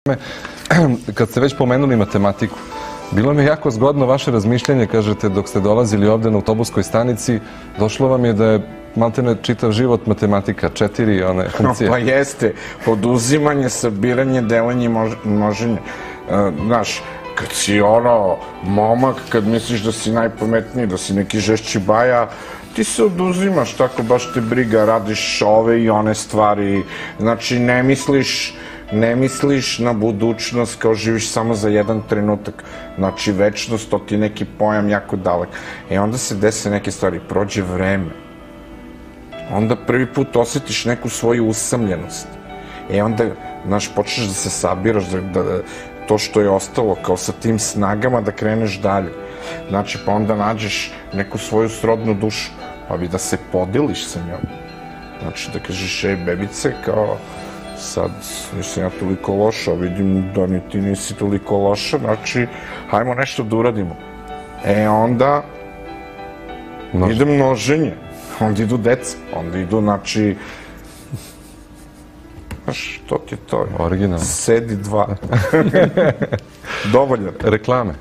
Kad ste već pomenuli matematiku, bilo mi je jako zgodno vaše razmišljanje, kažete, dok ste dolazili ovde na autobuskoj stanici, došlo vam je da je maltene čitav život matematika, četiri one funkcije. Pa jeste, oduzimanje, sabiranje, delanje i množenje. E, Znaš, kad si ono momak, kad misliš da si najpametniji, da si neki žešći baja, ti se oduzimaš, tako baš te briga, radiš ove i one stvari, znači ne misliš, ne misliš na budućnost kao živiš samo za jedan trenutak. Znači, večnost, to ti neki pojam jako dalek. E onda se dese neke stvari, prođe vreme onda prvi put osjetiš neku svoju usamljenost. E onda, znaš, počneš da se sabiraš, da, da, to što je ostalo, kao sa tim snagama da kreneš dalje. Znači, pa onda nađeš neku svoju srodnu dušu, pa bi da se podeliš sa njom. Znači, da kažeš, ej, bebice, kao, sad nisam ja toliko loša, vidim da ni ti nisi toliko loša, znači, hajmo nešto da uradimo. E, onda, Množ- ide množenje, onda idu deca, onda idu, znači, znaš, to ti je to. Originalno. Sedi dva. Dovoljan. Reklame.